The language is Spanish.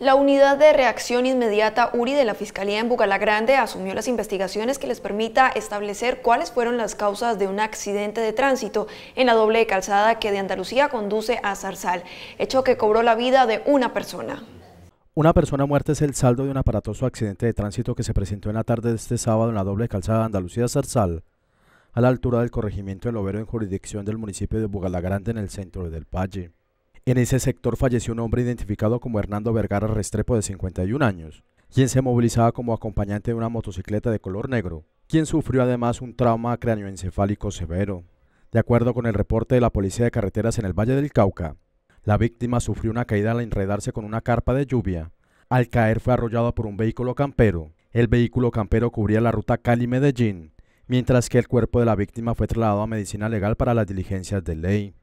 La unidad de reacción inmediata URI de la Fiscalía en Bugalagrande asumió las investigaciones que les permita establecer cuáles fueron las causas de un accidente de tránsito en la doble calzada que de Andalucía conduce a Zarzal, hecho que cobró la vida de una persona. Una persona muerta es el saldo de un aparatoso accidente de tránsito que se presentó en la tarde de este sábado en la doble calzada Andalucía-Zarzal, a la altura del corregimiento del Overo en jurisdicción del municipio de Bugalagrande en el centro del Valle. En ese sector falleció un hombre identificado como Hernando Vergara Restrepo de 51 años, quien se movilizaba como acompañante de una motocicleta de color negro, quien sufrió además un trauma cráneoencefálico severo. De acuerdo con el reporte de la Policía de Carreteras en el Valle del Cauca, la víctima sufrió una caída al enredarse con una carpa de lluvia. Al caer fue arrollado por un vehículo campero. El vehículo campero cubría la ruta Cali-Medellín, mientras que el cuerpo de la víctima fue trasladado a medicina legal para las diligencias de ley.